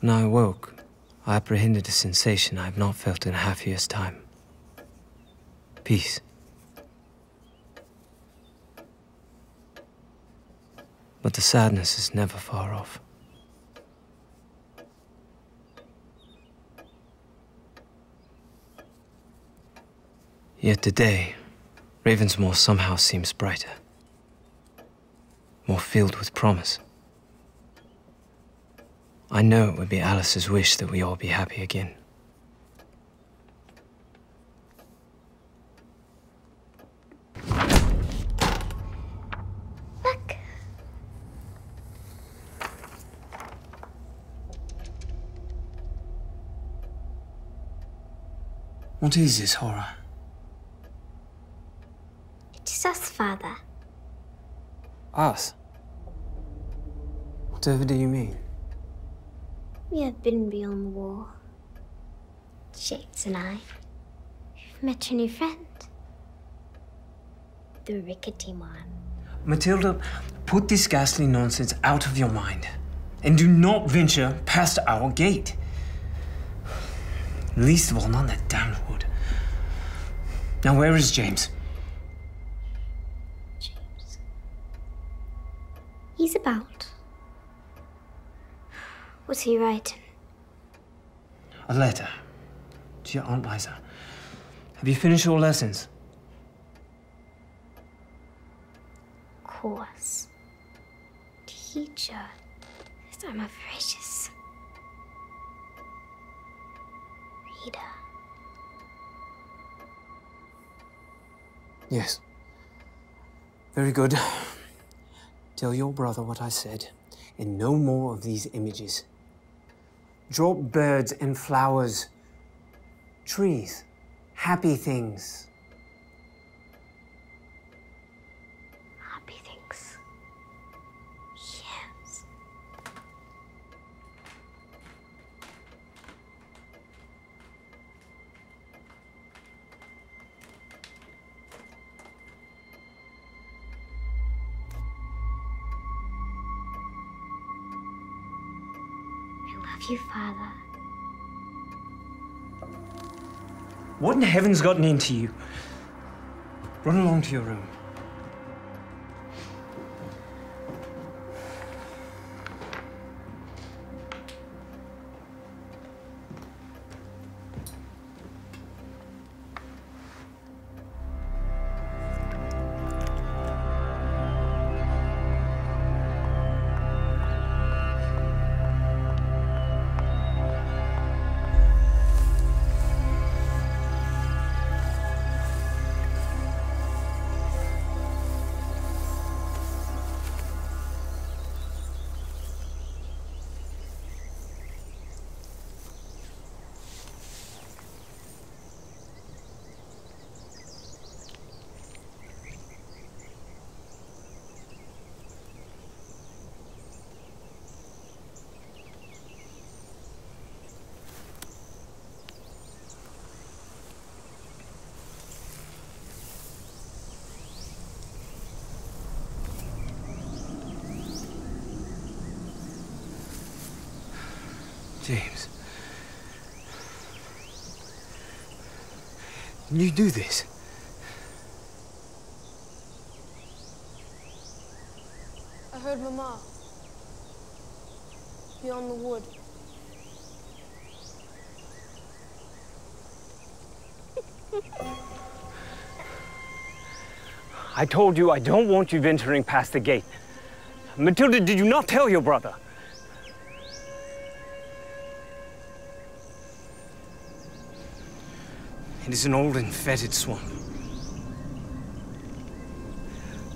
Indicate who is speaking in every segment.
Speaker 1: When I awoke, I apprehended a sensation I have not felt in a half year's time. Peace. But the sadness is never far off. Yet today, Ravensmoor somehow seems brighter. More filled with promise. I know it would be Alice's wish that we all be happy again.
Speaker 2: Look.
Speaker 1: What is this horror?
Speaker 2: It is us, Father.
Speaker 1: Us? Whatever do you mean?
Speaker 2: We have been beyond the wall. James and I. We've met your new friend. The rickety one.
Speaker 1: Matilda, put this ghastly nonsense out of your mind. And do not venture past our gate. Least of all, not that damned wood. Now, where is James?
Speaker 2: James. He's about. What's he writing?
Speaker 1: A letter to your Aunt Liza. Have you finished your lessons?
Speaker 2: Of course. Teacher. I'm a voracious reader.
Speaker 1: Yes. Very good. Tell your brother what I said, and no more of these images. Drop birds and flowers, trees, happy things.
Speaker 2: Love you, Father.
Speaker 1: What in heaven's gotten into you? Run along to your room. James. Can you do this?
Speaker 3: I heard Mama. Beyond the wood.
Speaker 4: I told you I don't want you venturing past the gate. Matilda, did you not tell your brother?
Speaker 1: It is an old and fetid swamp.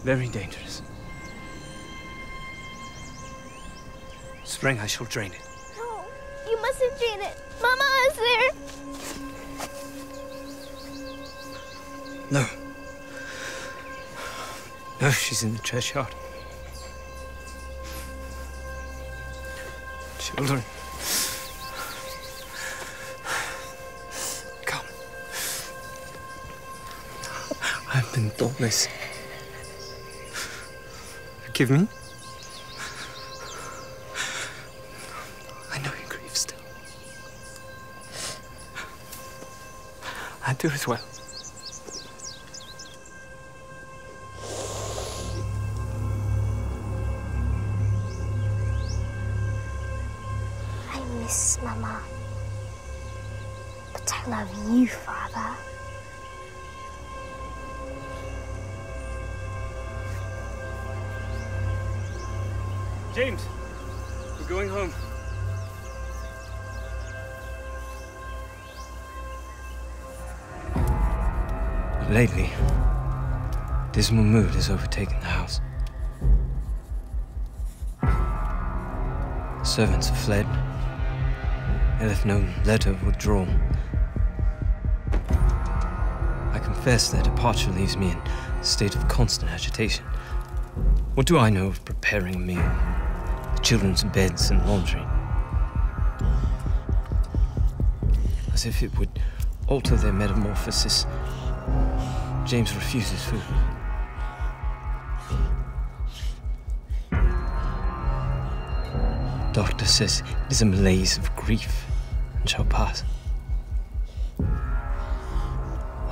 Speaker 1: Very dangerous. Spring, I shall drain it.
Speaker 2: No, you mustn't drain it. Mama is there.
Speaker 1: No. No, she's in the churchyard. Children. I've been thoughtless. Forgive me? I know you grieve still.
Speaker 2: I do as well.
Speaker 4: James, we're going home.
Speaker 1: Lately, dismal mood has overtaken the house. The servants have fled. They left no letter of withdrawal. I confess their departure leaves me in a state of constant agitation. What do I know of preparing a meal, children's beds and laundry? As if it would alter their metamorphosis, James refuses food. Doctor says it is a malaise of grief and shall pass.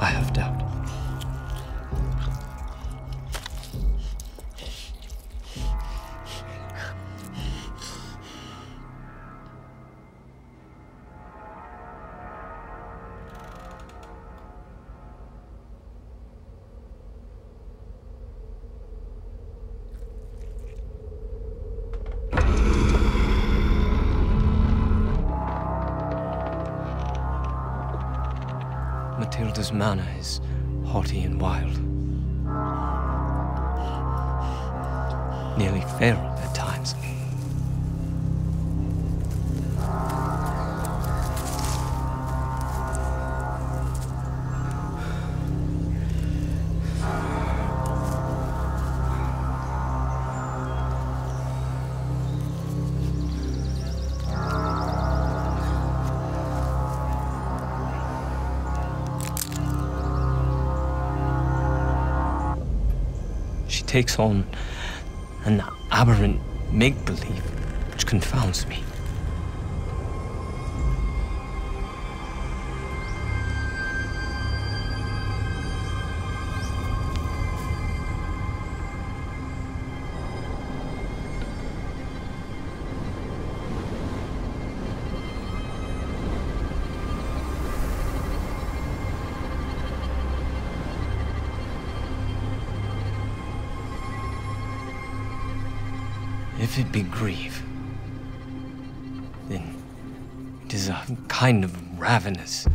Speaker 1: I have doubt. Manner is haughty and wild. Nearly feral at times. Takes on an aberrant make believe which confounds me. If it be grief, then it is a kind of ravenous.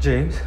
Speaker 1: James?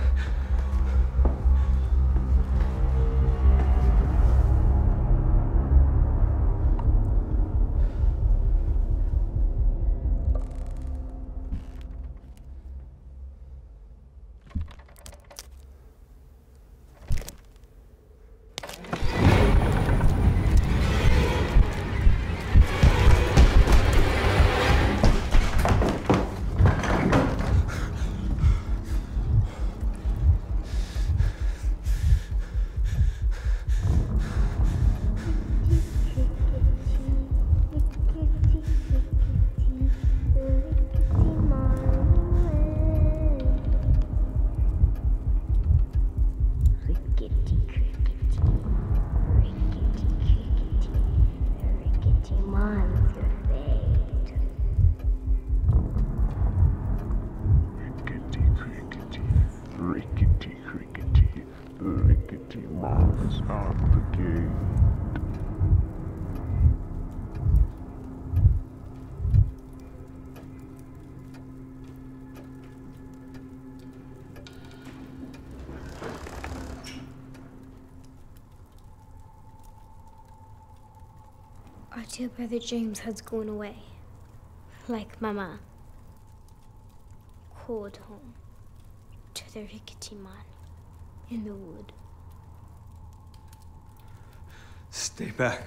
Speaker 2: Dear brother James has gone away, like Mama. Called home to the rickety man in the wood.
Speaker 1: Stay back.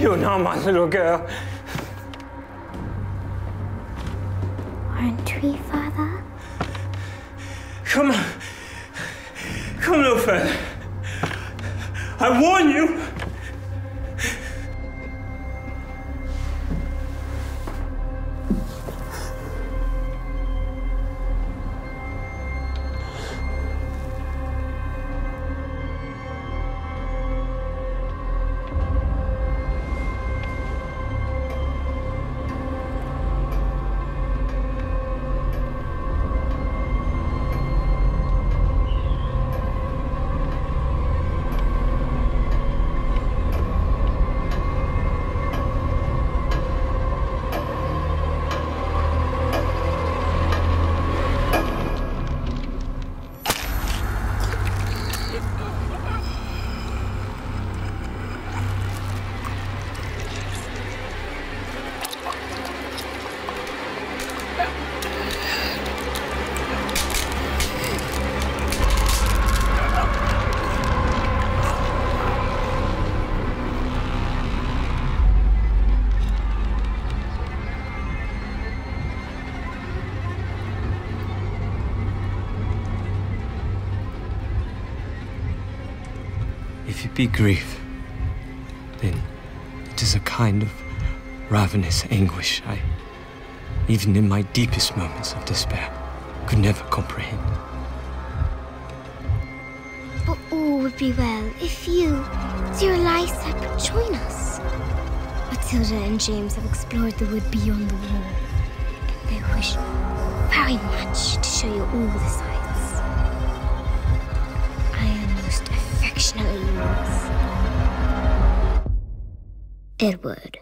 Speaker 4: You're not my little girl.
Speaker 2: Aren't we, Father?
Speaker 4: Come on. Come no further. I warn you.
Speaker 1: Be grief, then it is a kind of ravenous anguish I, even in my deepest moments of despair, could never comprehend.
Speaker 2: But all would be well if you, dear Eliza, could join us. Matilda and James have explored the wood beyond the wall, and they wish very much to show you all the sights. Edward.